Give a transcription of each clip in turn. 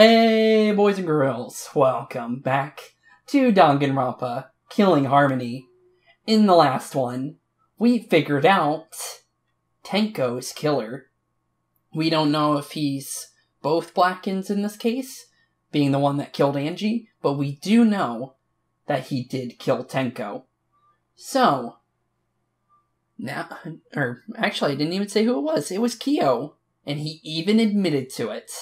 Hey, boys and girls, welcome back to Danganronpa Killing Harmony. In the last one, we figured out Tenko's killer. We don't know if he's both Blackens in this case, being the one that killed Angie, but we do know that he did kill Tenko. So, now, or actually, I didn't even say who it was. It was Kyo, and he even admitted to it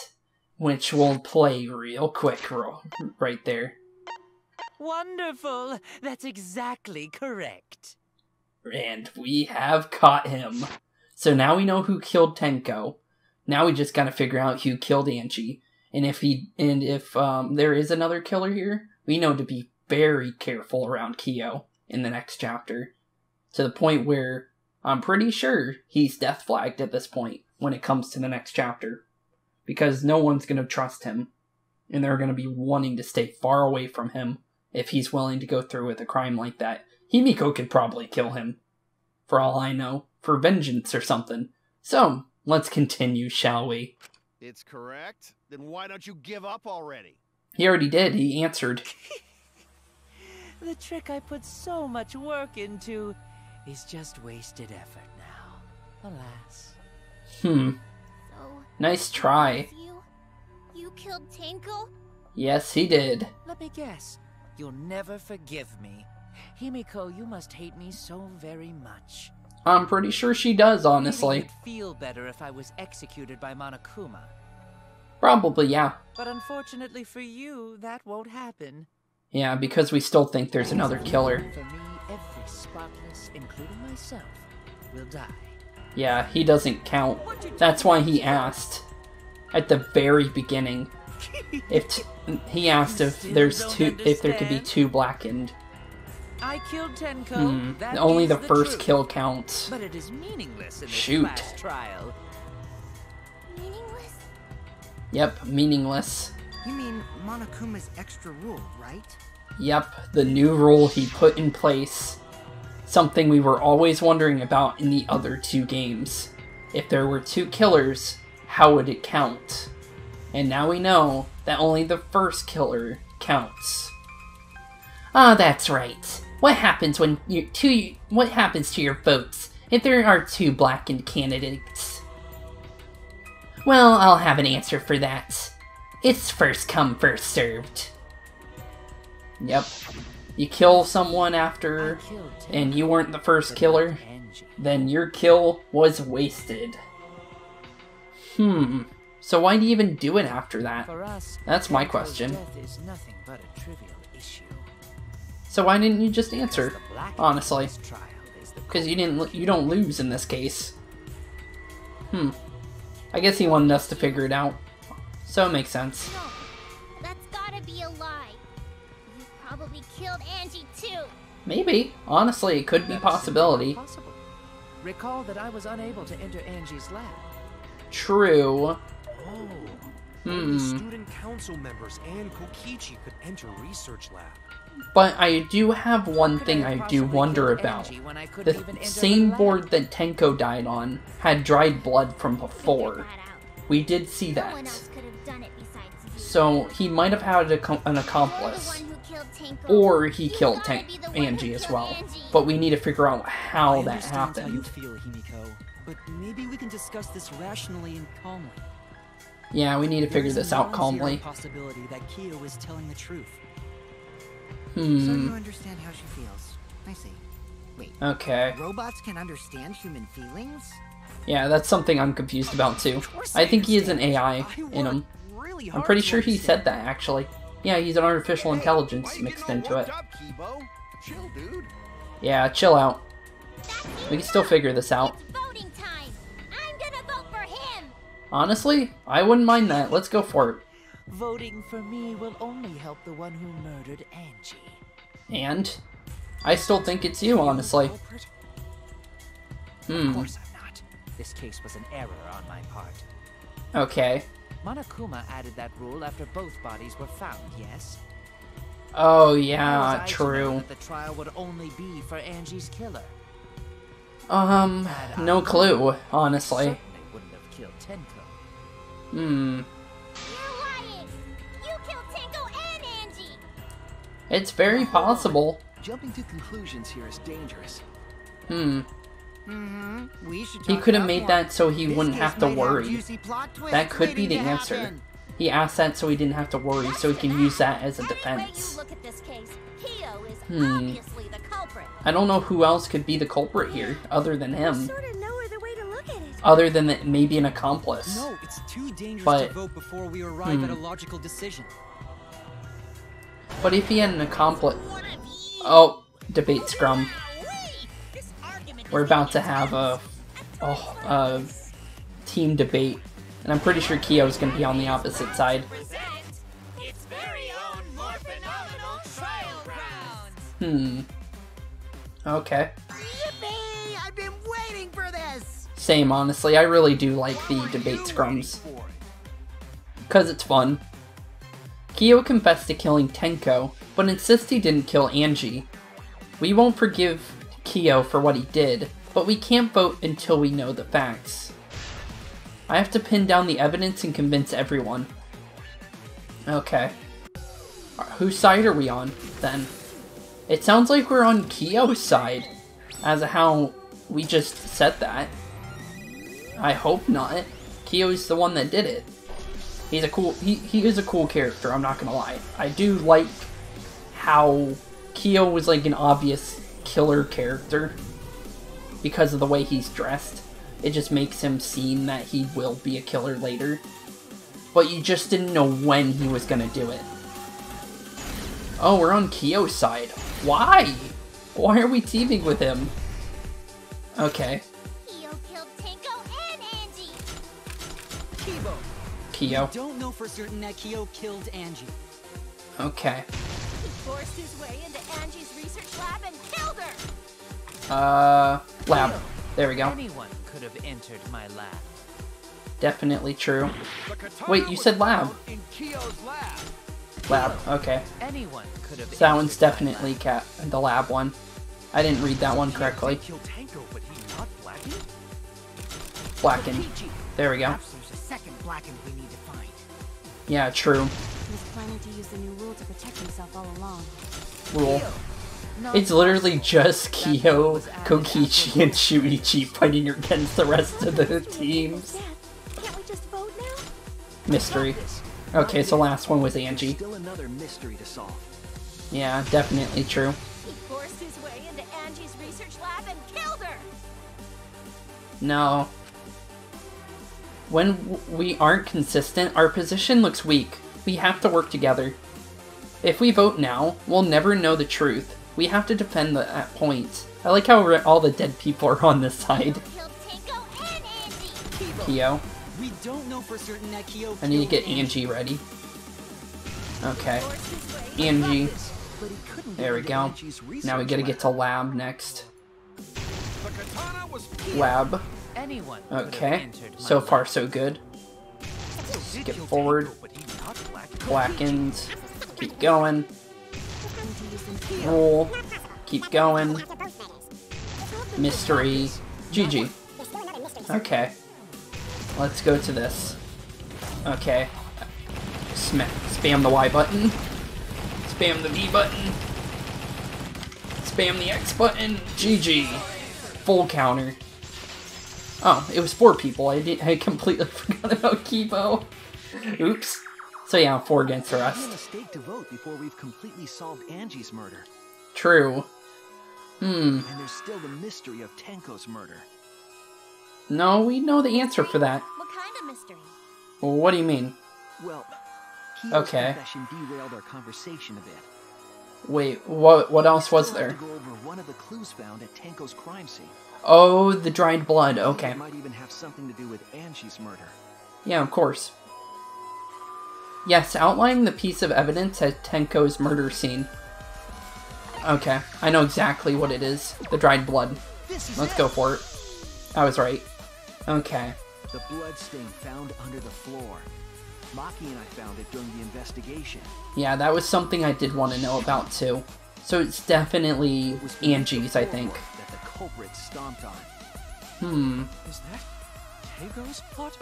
which we'll play real quick right there. Wonderful! That's exactly correct. And we have caught him. So now we know who killed Tenko. Now we just gotta figure out who killed Angie. And if he and if um, there is another killer here, we know to be very careful around Kyo in the next chapter. To the point where I'm pretty sure he's death flagged at this point when it comes to the next chapter because no one's going to trust him and they're going to be wanting to stay far away from him if he's willing to go through with a crime like that. Himiko could probably kill him, for all I know, for vengeance or something. So, let's continue, shall we? It's correct. Then why don't you give up already? He already did, he answered. the trick I put so much work into is just wasted effort now. Alas. Hmm. Nice try. You? You killed Tenko? Yes, he did. Let me guess. You'll never forgive me. Himiko, you must hate me so very much. I'm pretty sure she does, honestly. Maybe you'd feel better if I was executed by Monokuma. Probably, yeah. But unfortunately for you, that won't happen. Yeah, because we still think there's another killer. For me, every spotless, including myself, will die. Yeah, he doesn't count. That's why he asked at the very beginning if t- he asked if there's two if there could be two blackened. I killed Tenko. Hmm. That Only the, the first truth. kill counts. But it is meaningless in this Shoot. trial. Meaningless? Yep, meaningless. You mean Monokuma's extra rule, right? Yep, the new rule he put in place. Something we were always wondering about in the other two games. If there were two killers, how would it count? And now we know that only the first killer counts. Ah, that's right. What happens when you two what happens to your votes if there are two blackened candidates? Well, I'll have an answer for that. It's first come, first served. Yep. You kill someone after, I killed Tenko. and you weren't the first killer, then your kill was wasted. Hmm. So why do you even do it after that? That's my question. Death is nothing but a trivial issue. So why didn't you just answer? Honestly, trial is the because you didn't. You don't lose in this case. Hmm. I guess he wanted us to figure it out. So it makes sense. Killed Angie too. Maybe. Honestly, it could be a possibility. Possible. Recall that I was unable to enter Angie's lab. True. Oh, Hmm. student council members and Kokichi could enter research lab. But I do have one thing have I do wonder about. Angie when I couldn't The same lab? board that Tenko died on had dried blood from before. We did see No that. else could have done it besides you. So he might have had a, co- an You're the accomplice. One who killed Tenko. Or he You killed Tank be the one who Angie as well. Angie. But we need to figure out how I that understand how you happened. feel, Himiko, but maybe we can discuss this rationally and calmly. Yeah, we need to figure this out calmly. possibility that Kyo is telling the truth. So Hmm. you understand how she feels. I see. Wait, Okay. robots can understand human feelings? Yeah, that's something I'm confused about too. I think he is an. AI in him. I'm pretty sure he said that actually. Yeah, he's an artificial Hey, intelligence why mixed into it. Up, Chill, dude. Yeah, chill out. That's We can still figure this out. It's voting time. I'm gonna vote for him. Honestly, I wouldn't mind that. Let's go for it. Voting for me will only help the one who murdered Angie. And I still think it's you, honestly. Culprit? Of Hmm. course I'm not. This case was an error on my part. Okay. Monokuma added that rule after both bodies were found, yes? Oh, yeah, true. the trial would only be for Angie's killer. Um, no clue, honestly. wouldn't have killed Tenko. Hmm. It's very possible. Jumping to conclusions here is dangerous. Hmm. Mm-hmm. We should He could have made more. that so he This wouldn't have to worry. juicy plot twists That could be the answer. happen. He asked that so he didn't have to worry, so he can use that as a Any defense. you look at this case, Hmm. obviously the culprit. I don't know who else could be the culprit here, other than him. Sort of other way to look at it. Other than that, maybe an accomplice. No, it's too dangerous But- to vote before we arrive at a Hmm. logical decision. But if he had an accomplice. Oh, debate scrum. We're about to have a, a team debate, and I'm pretty sure Kyo's gonna be on the opposite side. Hmm. Okay. Same, honestly. I really do like the debate scrums. Because it's fun. Kyo confessed to killing Tenko, but insists he didn't kill Angie. We won't forgive Kyo for what he did, but we can't vote until we know the facts. I have to pin down the evidence and convince everyone. Okay. Whose side are we on, then? It sounds like we're on Kyo's side, as how we just said that. I hope not. Kyo's the one that did it. He's a cool he, he is a cool character, I'm not gonna lie. I do like how Kyo was like an obvious killer character because of the way he's dressed. It just makes him seem that he will be a killer later. But you just didn't know when he was gonna do it. Oh, we're on Kyo's side. Why? Why are we teaming with him? Okay. Kyo killed Tenko and Angie. Keebo, Kyo. we don't know for certain that Kyo killed Angie. Okay. He forced his way into Angie's research lab and killed her. Uh, lab. There we go. Anyone could have entered my lab. Definitely true. Wait, you said lab. In Kyo's lab. Lab. Okay. Anyone could have. So that one's definitely cat the lab one. I didn't read that one correctly. Killed Tenko, but he not blackened? Blackened. There we go. Yeah, there's all along. Rule. It's literally just Kyo, Kokichi, and Shuichi fighting against the rest of the teams. Dad, can't we just vote now? Mystery. Okay, so last one was Angie. Still another mystery to solve. Yeah, definitely true. He forced his way into Angie's research lab and killed her. No. When we aren't consistent, our position looks weak. We have to work together. If we vote now, we'll never know the truth. We have to defend the at points. I like how all the dead people are on this side. Killed and Angie. Kyo. We don't know for certain that Kyo I need to get Angie ready. Okay. Forced his way Angie. But he couldn't There we go. Now we gotta get to lab next. The katana was Lab. Anyone could have Okay. So far, so good. Did Skip forward. Tenko, but blackened? Keep going. Roll. Keep going. Mystery. GG. Okay. Let's go to this. Okay. Sma spam the Y button. Spam the V button. Spam the X button. GG. Full counter. Oh, it was four people. I did, I completely forgot about Keebo. Oops. So yeah, four against the It'd be a rest. mistake to vote before we've completely solved Angie's murder. True. Hmm. And there's still the mystery of Tenko's murder. No, we know the answer for that. What kind of mystery? Well, what do you mean? Well, Kyo's Okay. confession derailed our conversation a bit. Wait, what? What else was there? to go over one of the clues found at Tenko's crime scene. Oh, the dried blood. Okay. It might even have something to do with Angie's murder. Yeah, of course. Yes, outlining the piece of evidence at Tenko's murder scene. Okay, I know exactly what it is. The dried blood. Let's go for it. I was right. Okay. The blood stain found under the floor. Maki and I found it during the investigation. Yeah, that was something I did want to know about too. So it's definitely It was beneath the Angie's, I think. That the culprit stomped on. Hmm. Is that Tenko's plot?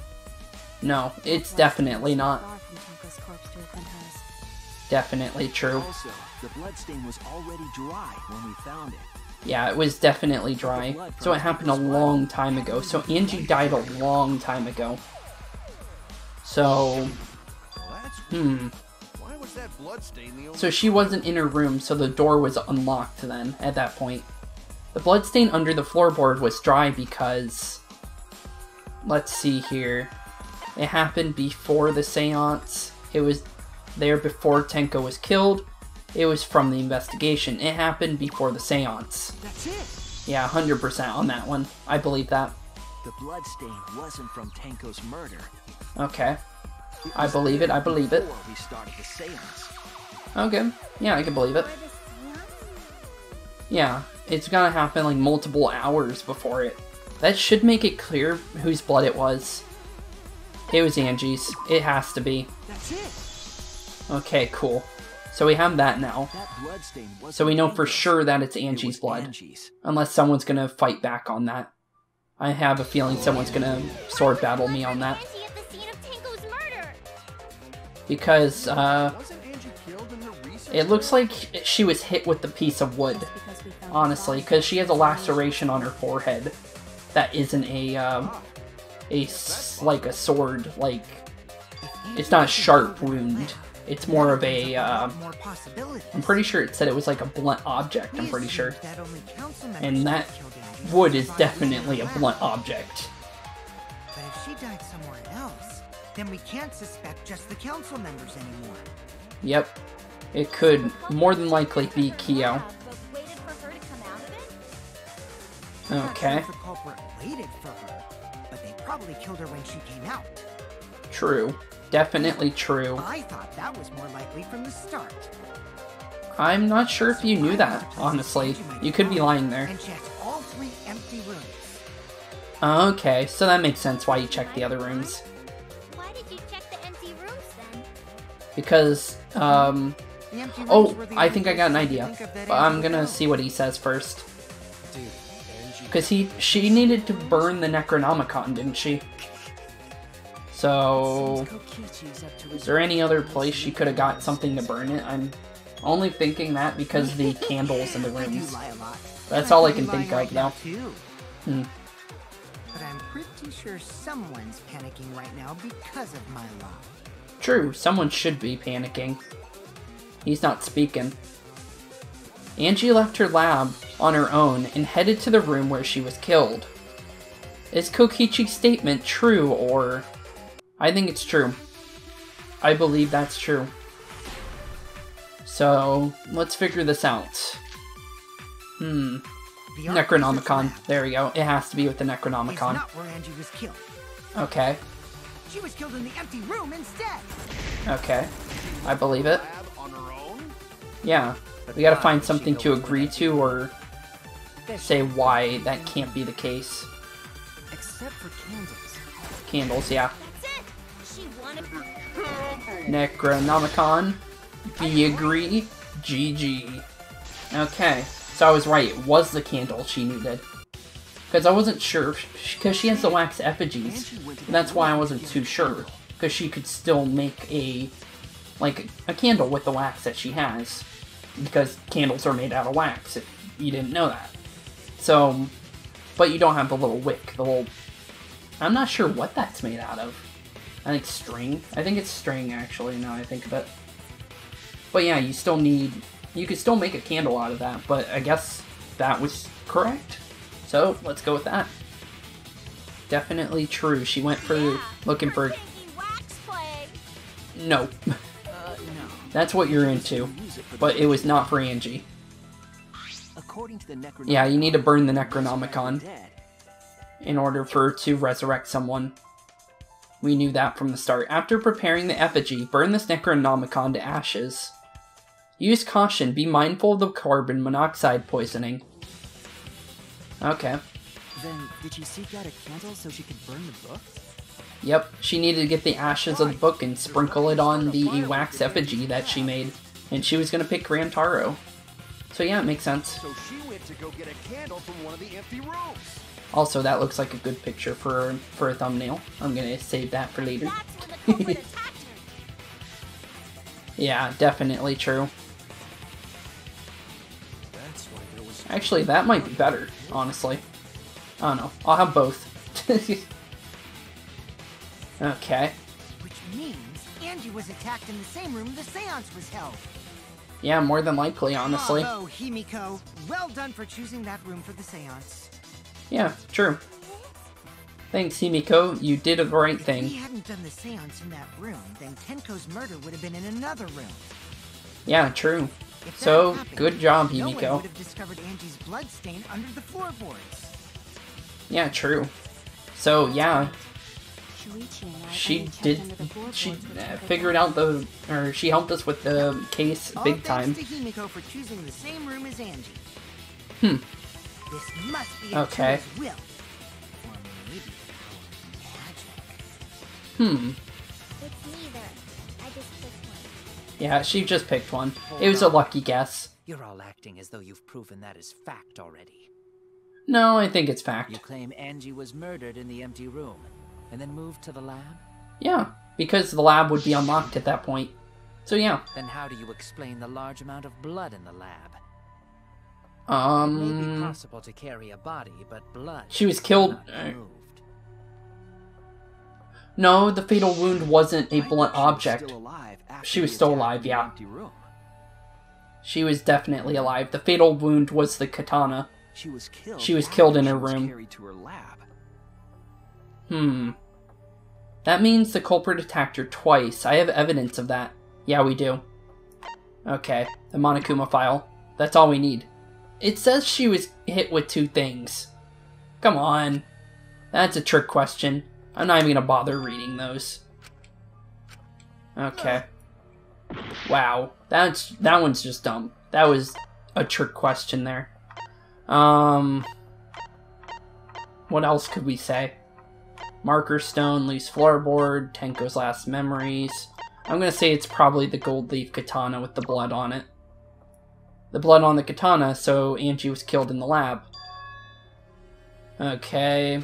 No, it's definitely not. Far from Tenko's corpse to have been hers. Definitely true. Also, the bloodstain was already dry when we found it. Yeah, it was definitely dry. So it happened a long time ago. So Angie died a long time ago. So, hmm. why was that bloodstain So she wasn't in her room, so the door was unlocked then, at that point. The bloodstain under the floorboard was dry because... Let's see here. It happened before the seance. It was there before Tenko was killed. It was from the investigation. It happened before the seance. That's it! Yeah, 100% on that one. I believe that. The bloodstain wasn't from Tenko's murder. Okay. I believe it, I believe it. We started the seance. Okay. Yeah, I can believe it. Or the seance? Yeah, it's gonna happen like multiple hours before it. That should make it clear whose blood it was. It was Angie's. It has to be. That's it! Okay, cool. So we have that now. That So we know for sure that it's Angie's was blood. Angie's. Unless someone's gonna fight back on that. I have a feeling someone's gonna sword battle me on that. Angie at the scene of Tenko's murder. Because, uh, Wasn't Angie killed in her research? it looks like she was hit with the piece of wood. Because we found honestly, because she has a laceration on her forehead that isn't a um, a s- like a sword. Like it's not a sharp wound. It's more of a uh, I'm pretty sure it said it was like a blunt object. I'm pretty sure. That only council members And that killed wood is definitely a blunt object. But if she died somewhere else, then we can't suspect just the council members anymore. Yep, it could more than likely be Her Kyo. lab, but waited for her to come out of it? I'm not sure Okay, probably killed her when she came out. true, definitely true. I thought that was more likely from the start. I'm not sure if you knew that. Honestly, you could be lying there. And checked all three empty rooms. Okay, so that makes sense why you checked the other rooms. Why did you check the empty rooms then? Because, um, The empty rooms oh, I think I got an idea. think of that But I'm gonna see what he says first. Dude, Angie. Because he, she needed to burn the Necronomicon, didn't she? So, Kokichi's up to is there any other place she could have got something to burn it? I'm only thinking that because the candles in the rooms. lie a lot. That's all I can think of right now, now. Hmm. But I'm pretty sure someone's panicking right now because of my lie. True, someone should be panicking. He's not speaking. Angie left her lab on her own and headed to the room where she was killed. Is Kokichi's statement true or. I think it's true. I believe that's true. So, let's figure this out. Hmm. The Necronomicon. There we go. It has to be with the Necronomicon. not where Angie was killed. Okay. She was killed in the empty room instead. Okay. I believe it. Lab on her own? Yeah. We gotta find something to agree to or say why that can't be the case. Except for candles. Candles, yeah. That's it. She. Necronomicon. We agree. GG. Okay. So I was right. It was the candle she needed. Because I wasn't sure. Because she has the wax effigies. Angie went to And that's why I wasn't too sure. Because she could still make a. Like, a candle with the wax that she has. Because candles are made out of wax, if you didn't know that. So. But you don't have the little wick, the little. I'm not sure what that's made out of. I think string. I think it's string, actually, now I think of it. But yeah, you still need. You could still make a candle out of that, but I guess that was correct. So let's go with that. Definitely true. She went for Yeah, looking for. stinky wax plague. No, Uh, no. That's what you're into. Use it for the But it was not for Angie. According to the Yeah, you need to burn the Necronomicon. in order for to resurrect someone. We knew that from the start. After preparing the effigy, burn this Necronomicon to ashes. Use caution, be mindful of the carbon monoxide poisoning. Okay. Then, did she seek out a candle so she could burn the book? Yep, she needed to get the ashes of the book and sprinkle it on the wax effigy that she made. And she was gonna pick Rantaro. So yeah, it makes sense. So she went to go get a candle from one of the empty rooms. Also, that looks like a good picture for for a thumbnail. I'm gonna save that for later. That's when the culprit attacked her. Yeah, definitely true. That's why there was. Actually, that might be better, honestly. I don't know. I'll have both. okay. Which means Angie was attacked in the same room the seance was held. Yeah, more than likely, honestly. Bravo, Himiko. Well done for choosing that room for the seance. Yeah, true. Thanks, Himiko. You did a great If we thing. hadn't done the seance in that room, then Tenko's murder would have been in another room. Yeah, true. If So, happened, good job, no Himiko. would have discovered Angie's blood stain under the floorboards. Yeah, true. So, yeah, Shuichi and I she did. under the floorboards She uh, figured out the. Or she helped us with the case All big time. to Himiko for choosing the same room as Angie. Hmm. This must be Okay. Akira's will. Or maybe the power of magic. Hmm. It's neither. I just picked one. Yeah, she just picked one. It was a lucky guess. You're all acting as though you've proven that is fact already. No, I think it's fact. You claim Angie was murdered in the empty room, and then moved to the lab? Yeah, because the lab would be unlocked at that point. So yeah. Then how do you explain the large amount of blood in the lab? It may be Um. possible to carry a body, but blood. She was killed. uh. No, the fatal wound wasn't a blunt thought she was object. She was still alive, yeah. She was definitely alive. The fatal wound was the katana. She was killed. She was killed in her room. Carried to her lab. Hmm. That means the culprit attacked her twice. I have evidence of that. Yeah, we do. Okay, the Monokuma file. That's all we need. It says she was hit with two things. Come on. That's a trick question. I'm not even gonna bother reading those. Okay. Wow. That's that one's just dumb. That was a trick question there. Um what else could we say? Marker stone, loose floorboard, Tenko's last memories. I'm gonna say it's probably the gold leaf katana with the blood on it. The blood on the katana, so Angie was killed in the lab. Okay.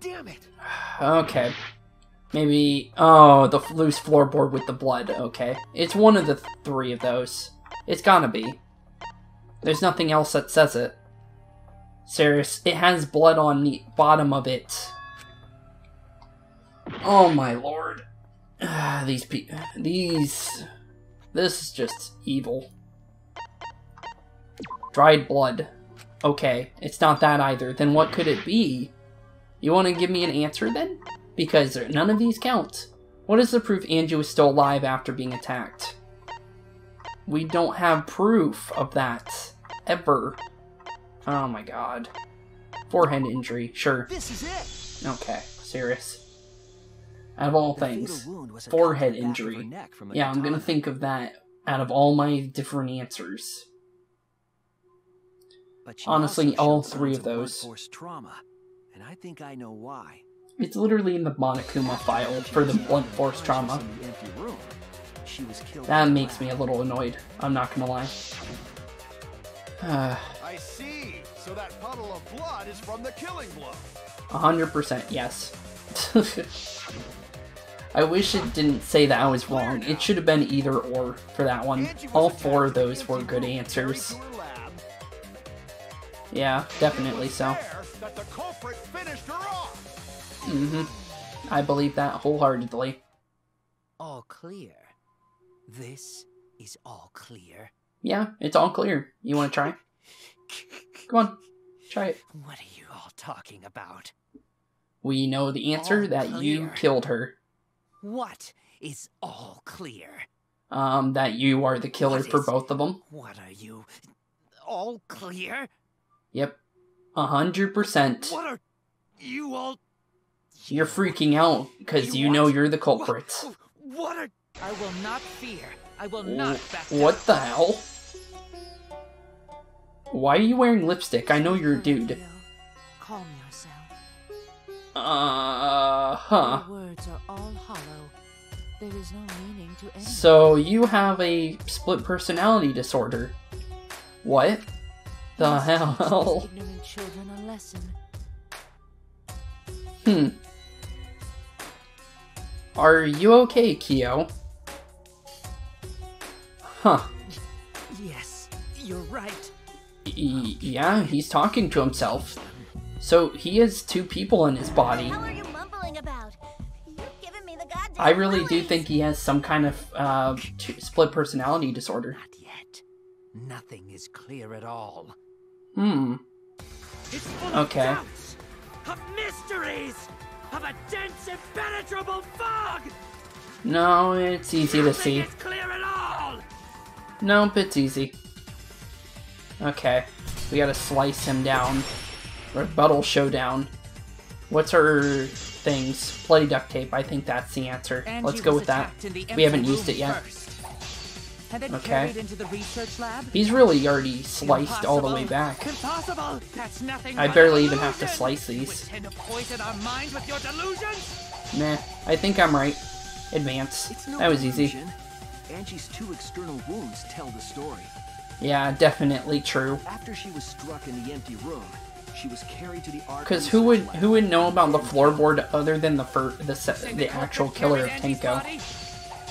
Damn it! Okay. Maybe. Oh, the loose floorboard with the blood. Okay. It's one of the th- three of those. It's gotta be. There's nothing else that says it. Serious. It has blood on the bottom of it. Oh my lord. Ah, these pe- These. This is just evil. Dried blood. Okay, it's not that either. Then what could it be? You want to give me an answer then? Because none of these count. What is the proof Angie was still alive after being attacked? We don't have proof of that. Ever. Oh my god. Forehead injury, sure. This is it! Okay, serious. Out of all The things, forehead attached to the back of her injury. Yeah, I'm gonna think of that out of all my different answers. But honestly, all three of those. trauma, and I think I know why. It's literally in the Monokuma file for the blunt force trauma. From the empty room. She was That makes me a little annoyed. I'm not gonna lie. So that puddle of blood is from the killing blow. 100% yes. I wish it didn't say that I was wrong. It should have been either or for that one. All four of attacked in the those were good answers. carried to her lab. Yeah, definitely so. there that the culprit finished her off. hmm I believe that wholeheartedly. All clear. This is all clear. Yeah, it's all clear. You want to try? Come on, try it. What are you all talking about? We know the answer All that you killed her. What is all clear? Um, that you are the killer What for is- both of them. What are you? All clear? Yep, a hundred percent. What are you all? You're freaking out because you, You know you're the culprit. What, what are? I will not fear. I will not back down. What the hell? Why are you wearing lipstick? I know you're a dude. Calm yourself. Uh huh. Words are all hollow. There is no meaning to. So you have a split personality disorder. What? The Must teach these hell? Ignorant children a lesson. Hmm. Are you okay, Kyo? Huh. Yes, you're right. Yeah, he's talking to himself. So he has two people in his body. How are you mumbling about? You've given me the goddamn I really do think he has some kind of uh, t- split personality disorder. Not yet. Nothing is clear at all. Hmm. Okay. of of mysteries, of a dense, impenetrable fog. No, it's easy to see. Nope, it's easy. Okay, we gotta slice him down. Rebuttal showdown. What's our things? Bloody duct tape. I think that's the answer. Angie Let's go with that. attacked in the We haven't used it yet. first. And then Okay. into the research lab. He's really already sliced all the way back. Impossible. That's nothing. I barely even have to slice these. intend our minds with your delusions? Nah, I think I'm right. Advance. No That was easy. Angie's two external wounds tell the story. Yeah, definitely true. After she was struck in the empty room, she was carried to the Ark Because who would who would know about the floorboard other than the fir- the se- Think the actual killer of Tenko?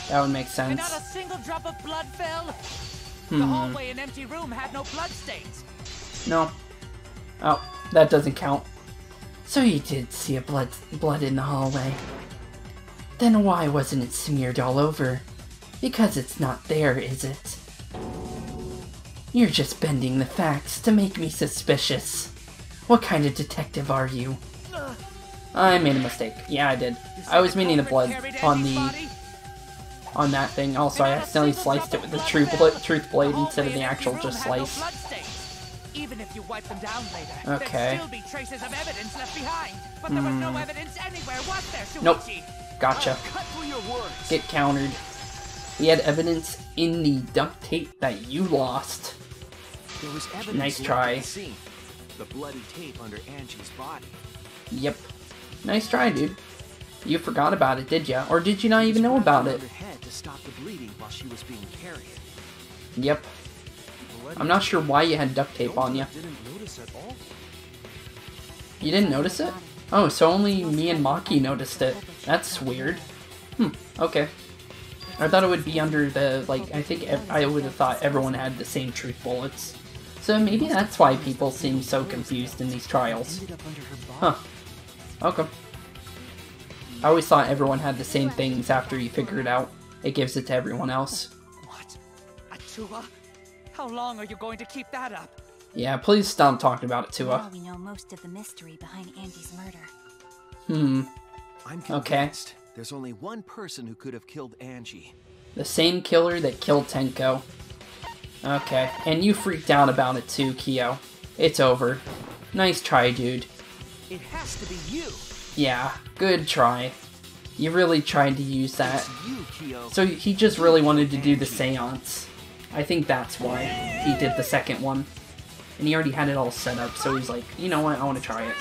That would make And not sense. a single drop of blood fell. The Hmm. hallway and empty room had no blood stains. No. Oh, that doesn't count. So you did see a blood blood in the hallway. Then why wasn't it smeared all over? Because it's not there, is it? You're just bending the facts to make me suspicious. What kind of detective are you? I made a mistake. Yeah, I did. I was meaning the blood on the on that thing. Also, I And not a accidentally sliced it with the blood truth truth blade instead of the actual just room had no slice. Even if you wipe them down later, Okay. there'd still be traces of evidence left behind. But there was no evidence anywhere, was there? Hmm. Nope. Gotcha. Cut your words. Get countered. We had evidence in the duct tape that you lost. There was evidence Nice try. the. The bloody tape under Angie's body. Yep. Nice try, dude. You forgot about it, did ya? Or did you not even know about it? around her head to stop the bleeding while she was being carried. Yep. I'm not sure why you had duct tape on you. Didn't notice at all. You didn't notice it? Oh, so only me and Maki noticed it. That's weird. Hmm, okay. I thought it would be under the, like, I think ev- I would have thought everyone had the same truth bullets. So maybe that's why people seem so confused in these trials. Ended up under her body. Huh. Okay. I always thought everyone had the same things after you figure it out. It gives it to everyone else. What? Atua? How long are you going to keep that up? Yeah, please stop talking about it, Now Tua. we know most of the mystery behind Angie's murder. Hmm. I'm Okay. Convinced there's only one person who could have killed Angie. The same killer that killed Tenko. Okay, and you freaked out about it too, Kyo. It's over. Nice try, dude. It has to be you. Yeah, good try. You really tried to use that. You, So he just really wanted to do the seance. I think that's why he did the second one. And he already had it all set up, so he's like, you know what, I want to try it.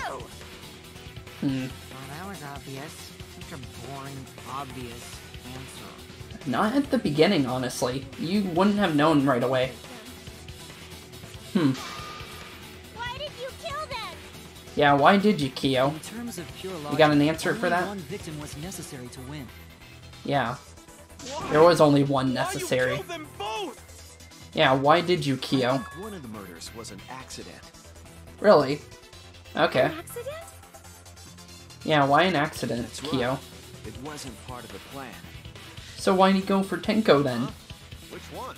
Hmm. Well, that was obvious. Such a boring, obvious answer. Not at the beginning, honestly. You wouldn't have known right away. Hmm. Why did you kill them? Yeah, why did you, Kyo? In terms of pure logic, You got an answer for that? One victim was necessary to win. Yeah. There was only one Why necessary. you them both? Yeah, why did you, I Kyo? one of the murders was an accident. Really? Okay. An accident? Yeah, why an accident, That's right. Kyo? It wasn't part of the plan. So why did he go for Tenko then? Which one?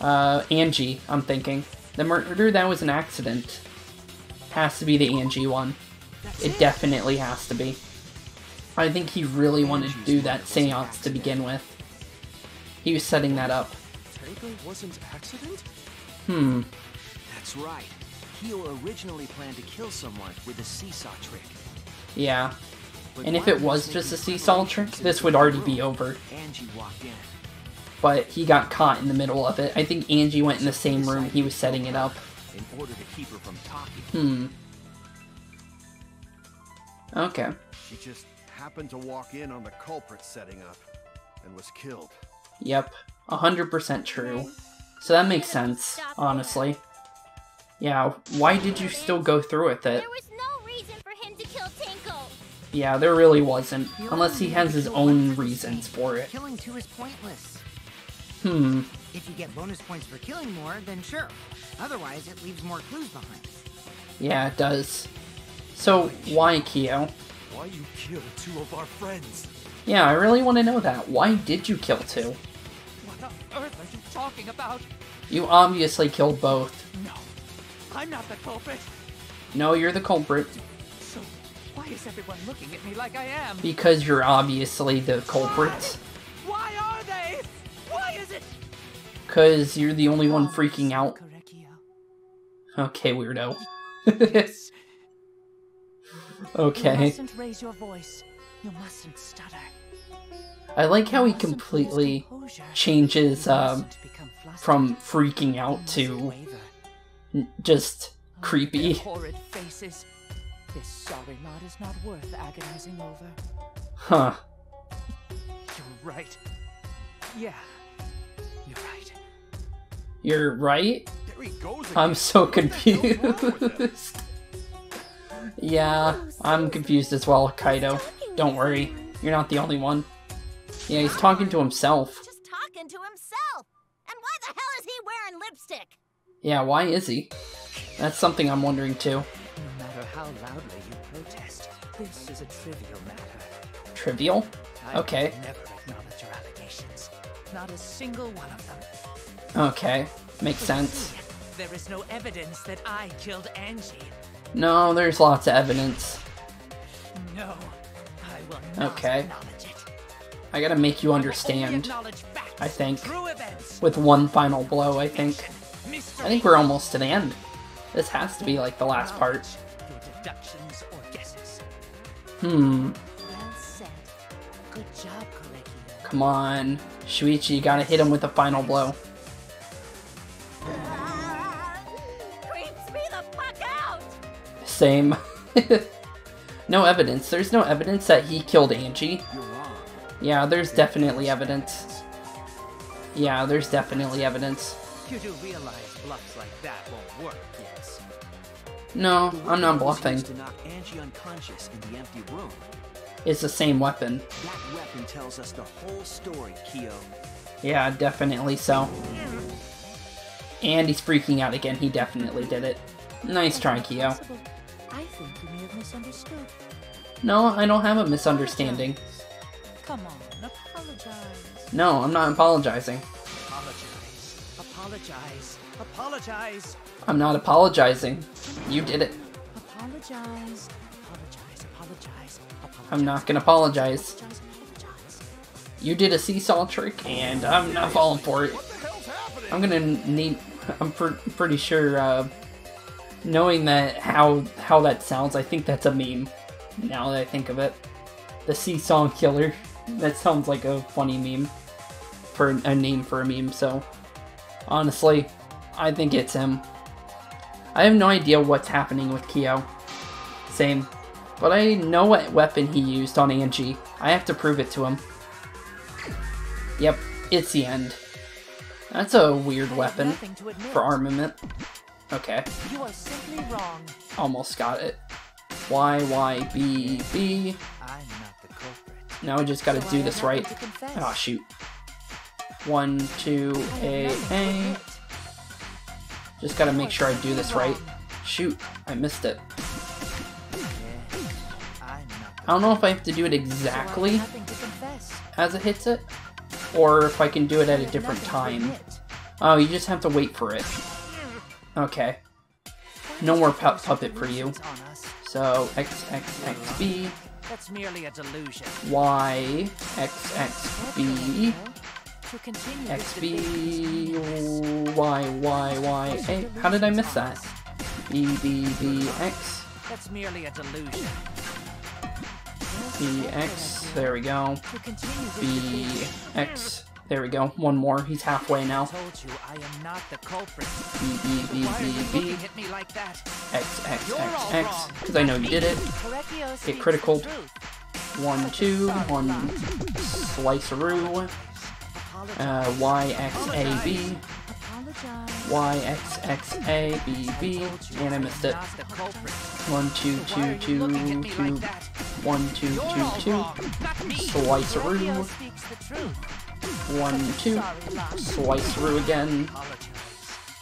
Uh, Angie, I'm thinking. The murder, that was an accident. Has to be the Angie one. It definitely has to be. I think he really wanted to do that seance to begin with. He was setting that up. Tenko wasn't accident? Hmm. That's right. Kyo originally planned to kill someone with a seesaw trick. Yeah. But And if it was just a seesaw trick, this would already be over. Angie walked in. But he got caught in the middle of it. I think Angie went in the same room he was setting it up. In order to keep her from talking. Hmm. Okay. She just happened to walk in on the culprit setting up and was killed. Yep. 100% true. So that makes sense, honestly. Yeah, why did you still go through with it? Yeah, there really wasn't. Unless he has his own reasons for it. Killing two is pointless. Hmm. If you get bonus points for killing more, then sure. Otherwise, it leaves more clues behind. Yeah, it does. So, why Kyo? Why you killed two of our friends? Yeah, I really want to know that. Why did you kill two? What on earth are you talking about? You obviously killed both. No, I'm not the culprit. No, you're the culprit. Why is everyone looking at me like I am? Because you're obviously the culprit. Why are they? Why is it? Because you're the only one freaking out. Okay, weirdo. Yes. You okay. mustn't raise your voice. You mustn't stutter. I like how he You mustn't lose completely changes um, mustn't become flustered. from freaking out to just Oh, creepy. horrid faces. This sorry lot is not worth agonizing over. Huh. You're right. Yeah, you're right. You're right? There he goes again. I'm so What the hell's wrong with him? confused. yeah, I'm confused as well, Kaito. Don't worry, you're not the only one. Yeah, he's talking to himself. Just talking to himself. And why the hell is he wearing lipstick? Yeah, why is he? That's something I'm wondering too. No matter how loudly you protest, this is a trivial matter. Trivial? Okay. never acknowledge your allegations. Not a single one of them. Okay, makes sense. There is no evidence that I killed Angie. No, there's lots of evidence. No, I will not Okay. acknowledge it. I gotta make you I will only understand I think. With one final blow, I think. I think we're almost to the end. This has to be like the last part. Knowledge, Your deductions or guesses. Hmm, Well said. Good job, Korekiyo. come on. Shuichi, you gotta hit him with a final blow. Ah, creeps me the fuck out! Same. no evidence. There's no evidence that he killed Angie. Yeah, there's definitely evidence. Yeah, there's definitely evidence. You do realize bluffs like that won't work, yes? No, I'm not was bluffing. used to knock Angie unconscious in the empty room. It's the same weapon. That weapon tells us the whole story, Kyo. Yeah, definitely so. And he's freaking out again. He definitely did it. Nice try, Kyo. I think you may have misunderstood. No, I don't have a misunderstanding. Come on, apologize. No, I'm not apologizing. Apologize. Apologize. Apologize. I'm not apologizing. You did it. Apologize. Apologize. Apologize. Apologize. I'm not gonna apologize. You did a seesaw trick, and I'm not falling for it. What the hell's happening? I'm gonna need. I'm pr- pretty sure, uh, knowing that how how that sounds, I think that's a meme. Now that I think of it, the seesaw killer. That sounds like a funny meme for a name for a meme. So honestly, I think it's him. I have no idea what's happening with Kyo. Same. But I know what weapon he used on Angie. I have to prove it to him. Yep, it's the end. That's a weird weapon Nothing to admit. for armament. Okay, You are simply wrong. almost got it. Y, Y, B, B. I'm not the culprit. Now I just gotta So do have this right. Oh, shoot. One, two, I A, A. Just gotta make sure I do this right. Shoot, I missed it. I'm not the I don't know if I have to do it So I have exactly nothing to confess. as it hits it, or if I can do it at a different time. Oh, you just have to wait for it. Okay, No more pu- puppet for you. illusions on us? so X, X, X, B, That's merely a delusion. Y, X, X, B, To continue X, this B, Y, Y, Y, A. How did I miss that? B, B, B, X, That's merely a delusion. B, X. There we go. To continue this B, X. There we go. One more. He's halfway now. told you I am not the culprit. B, B, B, Why are you B, B, looking at me like that? X, X, X, X. Because I know you did it. The critical. One, two, one, sliceroo. Uh, Y, X, A, B. Apologize. Y, X, X, A, B, B. Told And I missed it. One, two, two, two, two. One, two, two, two. the truth. One, two. Slice through again.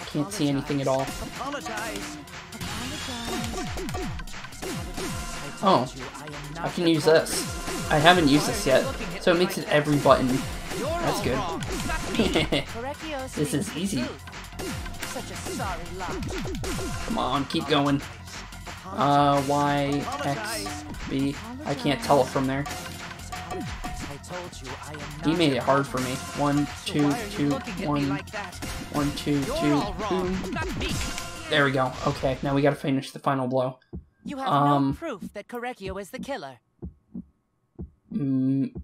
Can't see anything at all. Oh, I can use this. I haven't used this yet, so it makes it every button. That's good. this is easy. Come on, keep going. Uh, Y, X, B. I can't tell it from there. He made it hard for me. One, two, two, one, one, two, two, boom. There we go. Okay, now we gotta finish the final blow. You have Um, no proof that Korekiyo is the killer. Mm,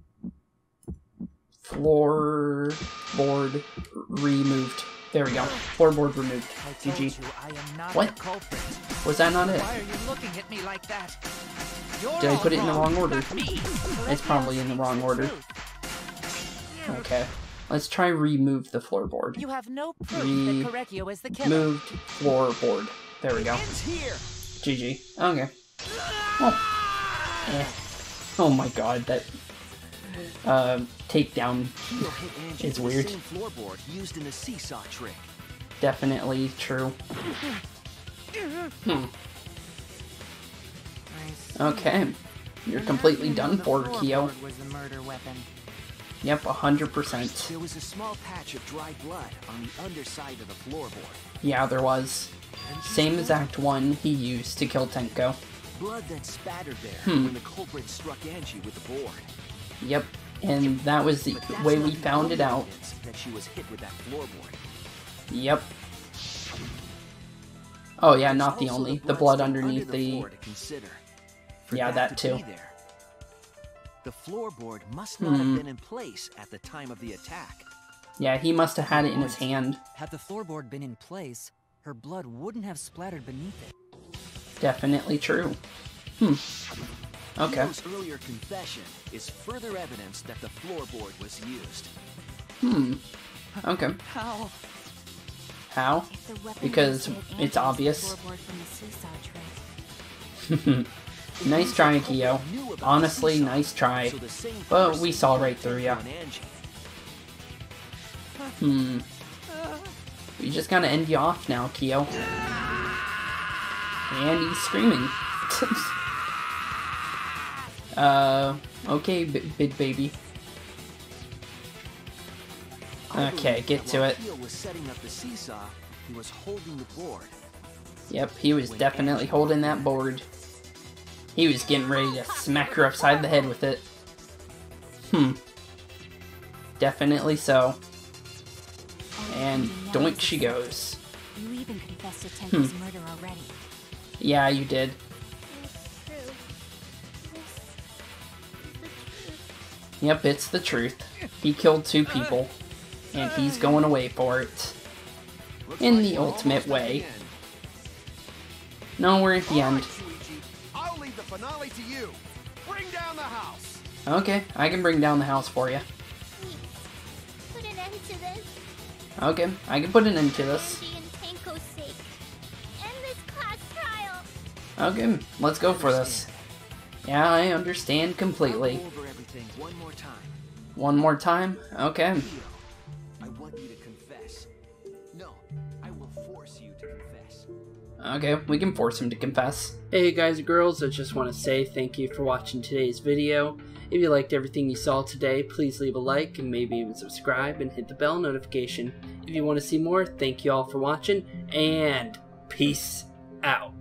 floor board removed. There we go. Floorboard removed. GG. you I am not What? Was that not it? Why are you looking at me like that? Did I put it in the wrong order? It's probably in the wrong order. Okay. Let's try remove the floorboard. You have no proof Re- that Korekiyo is the killer. Moved floorboard. There we go. GG. Okay. Well, eh. Oh my god, that uh, takedown Kyo hit Angie It's weird. floorboard used in the seesaw trick. definitely true. Hmm. Okay. You're completely done for, Kyo. Was the murder weapon. Yep, 100%. There was a small patch of dry blood on the underside of the floorboard. Yeah, there was. Same as Act 1 he used to kill Tenko. Blood that spattered there Hmm. when the culprit struck Angie with the board. Yep, and that was the way we found it out. That she was hit with that floorboard. Yep. Oh yeah, not the only. The blood underneath the... floor to consider. For Yeah, that too. The floorboard must not have been in place at the time of the attack. Yeah, he must have had it in his hand. Had the floorboard been in place, her blood wouldn't have splattered beneath it. Definitely true. Hmm. Okay. Kyo's earlier confession is further evidence that the floorboard was used. Hmm. Okay. How? How? If the weapon Because it's and used the obvious. floorboard from the seesaw trick. nice try, Kyo. Knew about the Honestly, nice try. so the same But we saw right through ya. Tenko and Angie. Hmm. We just gotta end you off now, Kyo. And he's screaming. uh, okay, b- big baby. Okay, get to it. Was setting up the seesaw, he was holding the board. Yep, he was definitely holding that board. He was getting ready to smack her upside the head with it. Hmm. Definitely so. And doink she goes. You even confessed to Hmm. murder already. Yeah, you did. Yep, it's the truth. He killed two people, and he's going away for it. In the ultimate way. No, we're at the end. I'll leave the finale to you. Bring down the house. Okay, I can bring down the house for you. Put an end to this. Okay, I can put an end to this. Angie and Tenko's sake. End this class trial. Okay, let's go for this. Yeah, I understand completely. I'll go over everything one more time. One more time? Okay. I want you to confess. No, I will force you to confess. Okay, we can force him to confess. Hey guys and girls, I just want to say thank you for watching today's video. If you liked everything you saw today, please leave a like and maybe even subscribe and hit the bell notification. If you want to see more, thank you all for watching and peace out.